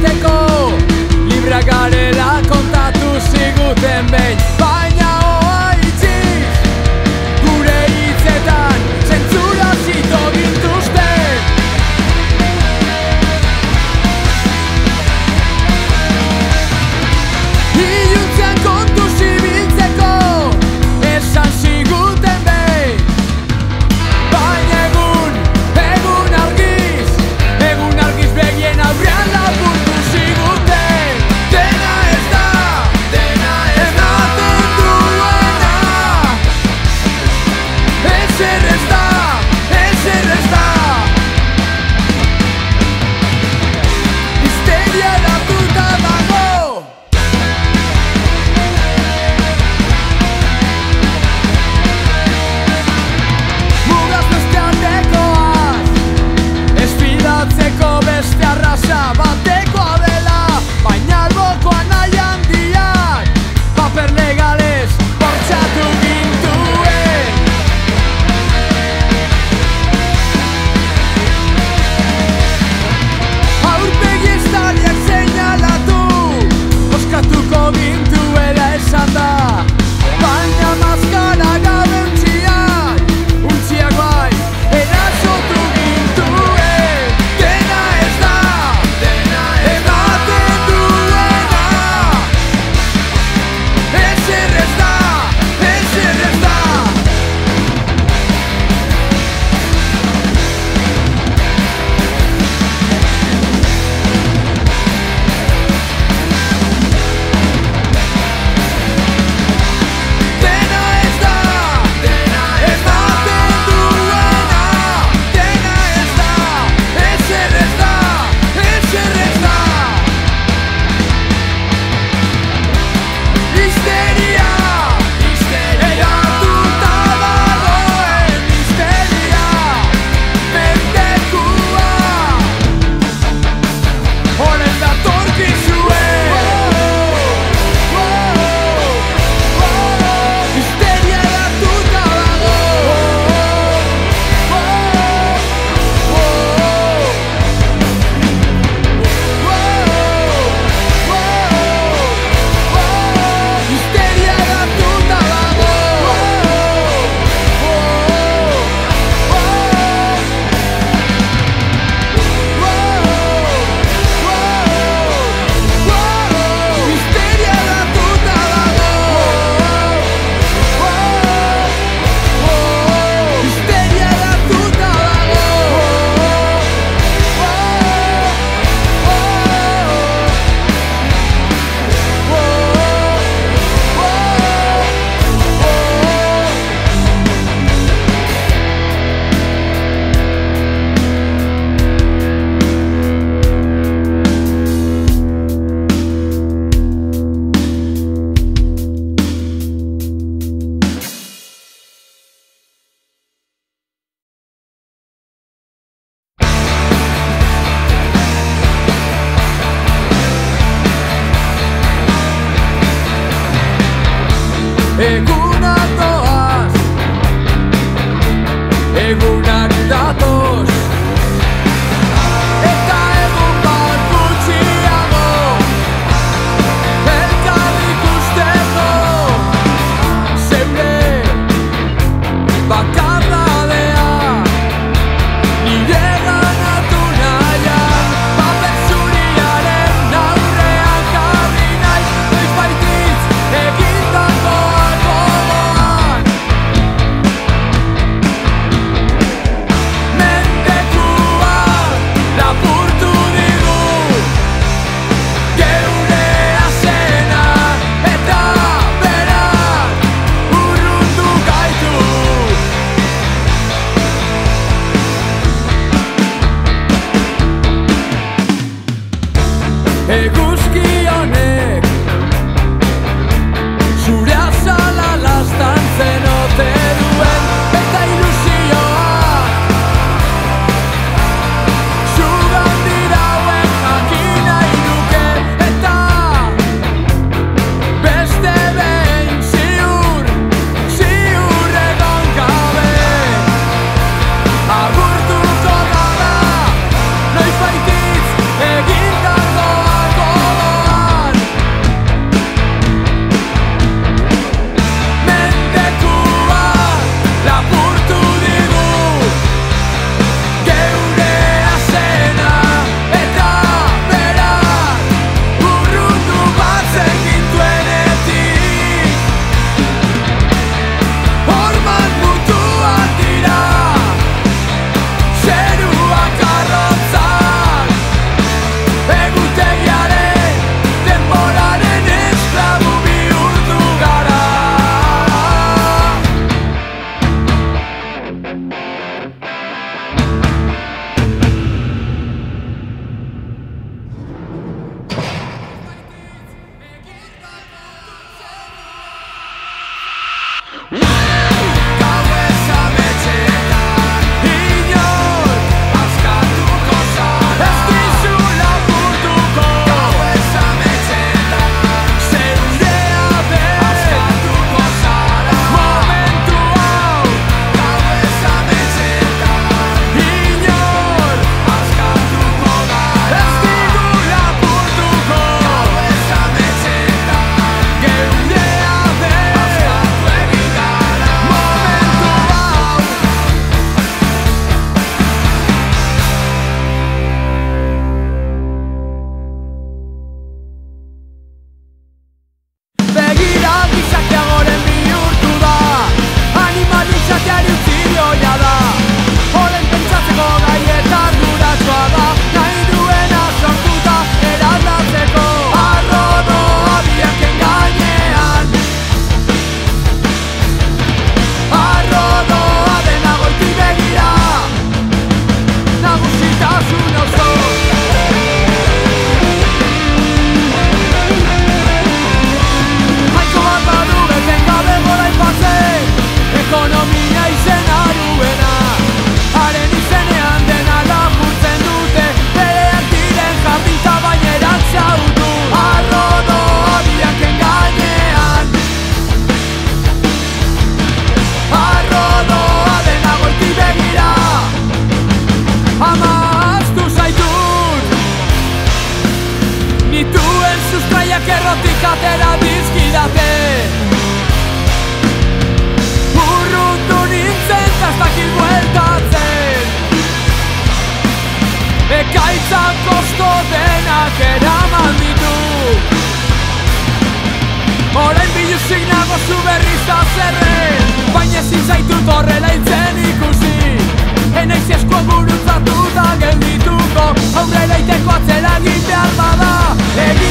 egiteko. Libra garela kontatu ziguten behin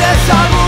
dessa noite.